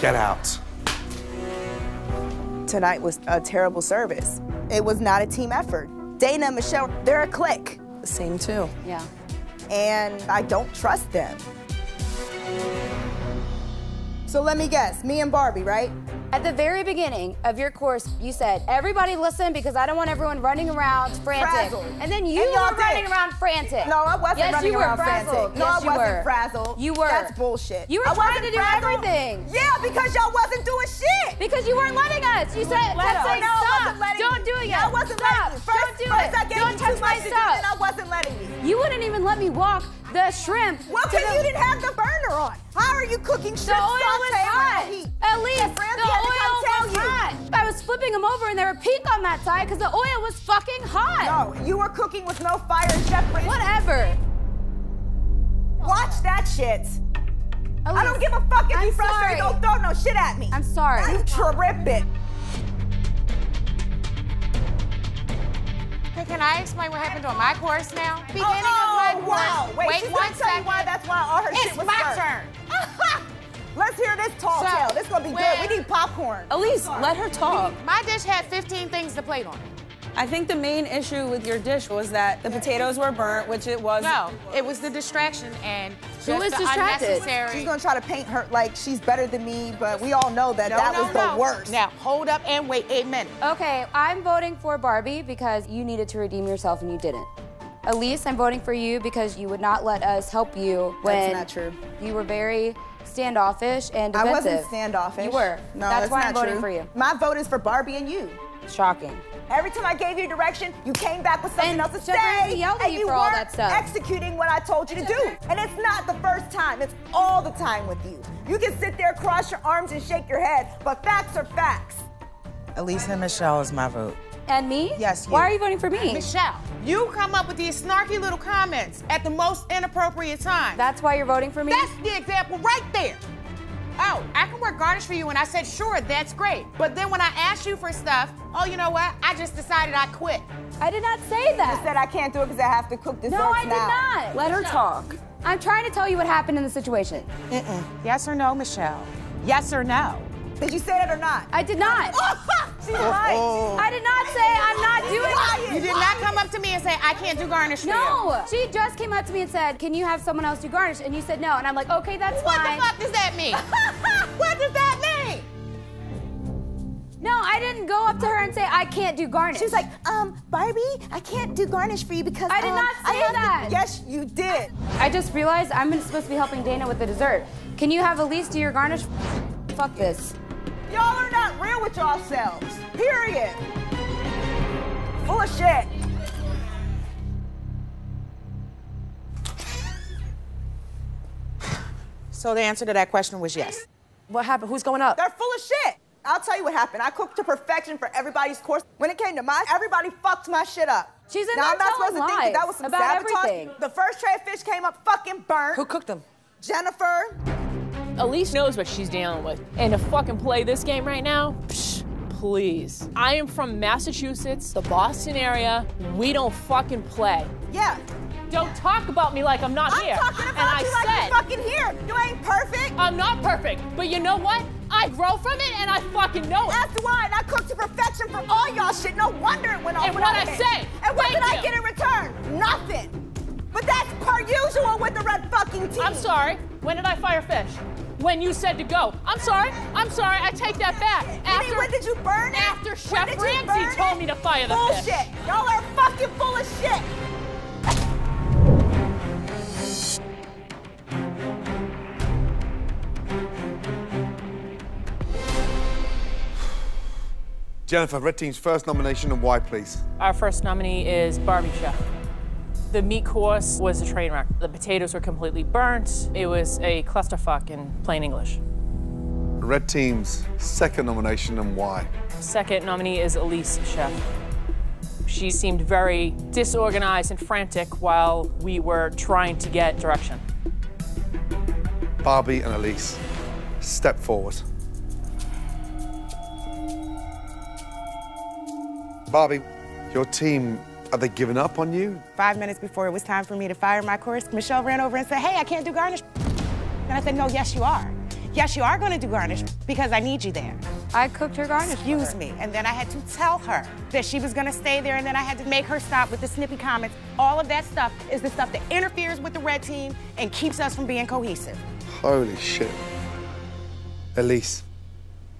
Get out. Tonight was a terrible service. It was not a team effort. Dana and Michelle, they're a clique. Same too. Yeah. And I don't trust them. So let me guess, me and Barbie, right? At the very beginning of your course, you said, everybody listen because I don't want everyone running around frantic. Frazzled. And then you And were running did. around frantic. No, I wasn't yes, running you were around frazzled. frantic. No, yes, I you wasn't were. frazzled. You were. That's bullshit. You were I trying to do frazzled. everything. Yeah, because y'all wasn't doing shit. Because you weren't letting us. You said, Let kept saying, No, stop. letting Don't do it yet. I wasn't stop. letting you. First, Don't do first it. I gave Don't you touch too my much to do, stuff. I wasn't letting you. You wouldn't even let me walk the shrimp. Well, because you didn't have the burner on. How are you cooking shrimp The oil was hot. At least flipping them over and they were pink on that side because the oil was fucking hot. No, you were cooking with no fire and Chef Whatever. Watch that shit. I don't give a fuck if I'm you frustrated. sorry. Don't throw no shit at me. I'm sorry. You tripping. Hey, can I explain what happened on my course now? Beginning oh, of my wow. course. Wait, Wait she's one gonna tell you why that's why all her shit was It's my burnt. turn. Let's hear this tall So, tale. This gonna be when- good. We need popcorn. Elise, let her talk. My dish had 15 things to plate on it. I think the main issue with your dish was that the potatoes were burnt, which it was. No, it was the distraction and Who was distracted? unnecessary. She's gonna try to paint her like she's better than me, but we all know that no, that no, was no. the worst. Now, hold up and wait a minute. Okay, I'm voting for Barbie because you needed to redeem yourself and you didn't. Elise, I'm voting for you because you would not let us help you when That's not true. you were very standoffish and defensive. I wasn't standoffish. You were. No, that's, that's why not I'm voting true. for you. My vote is for Barbie and you. Shocking. Every time I gave you direction, you came back with something And else to Chef say, Ramsay yelled at and you you for all weren't that stuff. executing what I told you to do. And it's not the first time; it's all the time with you. You can sit there, cross your arms, and shake your head, but facts are facts. Elise and Michelle is my vote. And me? Yes, you. Why are you voting for me? Michelle, you come up with these snarky little comments at the most inappropriate time. That's why you're voting for me? That's the example right there. I can for you, and I said, sure, that's great. But then when I asked you for stuff, oh, you know what? I just decided I quit. I did not say that. I said I can't do it because I have to cook desserts no, I did now. not. Let her talk. I'm trying to tell you what happened in the situation. Yes or no, Michelle? Yes or no? Did you say that or not? I did not. She's right. I did not say I'm not doing it. You did not come up to me and say, I can't do garnish for you. No, she just came up to me and said, "Can you have someone else do garnish?" And you said no, and I'm like, "Okay, that's What fine." What the fuck does that mean? what does that mean? No, I didn't go up to her and say I can't do garnish. She was like, um, Barbie, I can't do garnish for you because I did um, not I say have to-" that. Yes, you did. I just realized I'm supposed to be helping Dana with the dessert. Can you have Elise do your garnish? Fuck this. Y'all are not real with yourselves. Period. Full of shit. So the answer to that question was yes. What happened? Who's going up? They're full of shit. I'll tell you what happened. I cooked to perfection for everybody's course. When it came to mine, everybody fucked my shit up. She's in now, there I'm not supposed to think that that was some about sabotage. everything. The first tray of fish came up fucking burnt. Who cooked them? Jennifer. Elise knows what she's dealing with. And to fucking play this game right now, psh, please. I am from Massachusetts, the Boston area. We don't fucking play. Yeah. Don't talk about me like I'm not I'm here. talking and about I you like said, I'm not perfect, but you know what? I grow from it and I fucking know it. That's why, and I cooked to perfection for all y'all shit. No wonder it went off And a I say? And what did I get in return? Nothing. But that's per usual with the red fucking team. I'm sorry. When did I fire fish? When you said to go. I'm sorry. I'm sorry. I take that back. After, when did you burn it? After Chef you burn told me to fire the Bullshit. fish. Y'all are fucking full of shit. Jennifer, Red Team's first nomination and why, please? Our first nominee is Barbie Chef. The meat course was a train wreck. The potatoes were completely burnt. It was a clusterfuck in plain English. Red Team's second nomination and why? Second nominee is Elise Chef. She seemed very disorganized and frantic while we were trying to get direction. Barbie and Elise, step forward. Barbie, your team, are they giving up on you? Five minutes before it was time for me to fire my course, Michelle ran over and said, hey, I can't do garnish. And I said, no, yes, you are. Yes, you are going to do garnish because I need you there. I cooked her garnish. for Excuse her. me. And then I had to tell her that she was going to stay there, and then I had to make her stop with the snippy comments. All of that stuff is the stuff that interferes with the red team and keeps us from being cohesive. Holy shit. Elise,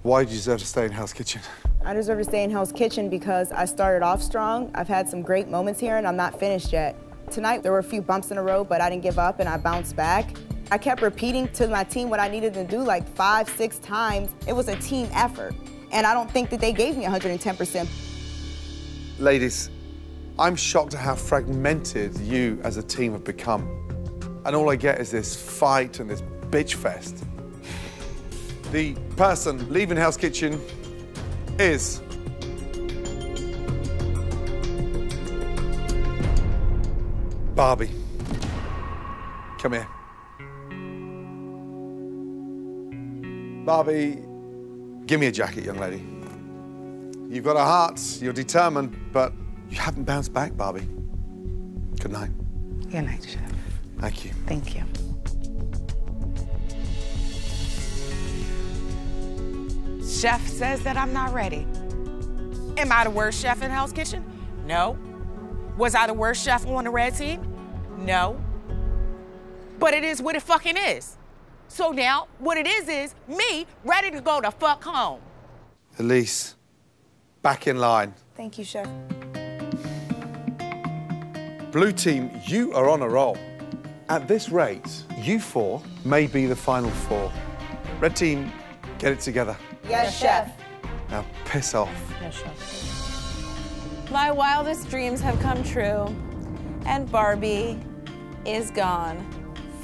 why do you deserve to stay in Hell's Kitchen? I deserve to stay in Hell's Kitchen because I started off strong. I've had some great moments here and I'm not finished yet. Tonight, there were a few bumps in the road, but I didn't give up and I bounced back. I kept repeating to my team what I needed to do like five, six times. It was a team effort. And I don't think that they gave me 110%. Ladies, I'm shocked at how fragmented you as a team have become. And all I get is this fight and this bitch fest. The person leaving Hell's Kitchen is. Barbie. Come here. Barbie, give me a jacket, young lady. You've got a heart, you're determined, but you haven't bounced back, Barbie. Good night. Good night, Chef. Thank you. Thank you. Chef says that I'm not ready. Am I the worst chef in Hell's Kitchen? No. Was I the worst chef on the red team? No. But it is what it fucking is. So now, what it is is me ready to go the fuck home. Elise, back in line. Thank you, Chef. Blue team, you are on a roll. At this rate, you four may be the final four. Red team, get it together. Yes, Chef. Now piss off. Yes, Chef. My wildest dreams have come true, and Barbie is gone.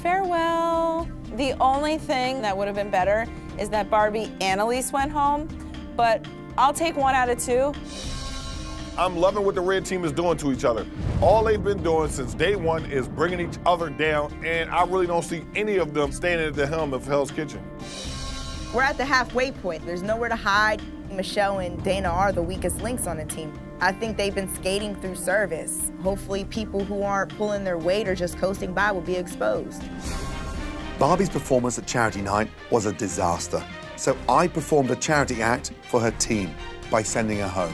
Farewell. The only thing that would have been better is that Barbie and Elise went home, but I'll take one out of two. I'm loving what the red team is doing to each other. All they've been doing since day one is bringing each other down, and I really don't see any of them standing at the helm of Hell's Kitchen. We're at the halfway point. There's nowhere to hide. Michelle and Dana are the weakest links on the team. I think they've been skating through service. Hopefully, people who aren't pulling their weight or just coasting by will be exposed. Barbie's performance at charity night was a disaster. So I performed a charity act for her team by sending her home.